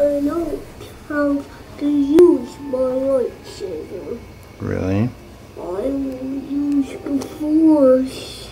I don't have to use my lightsaber. Really? I used the force.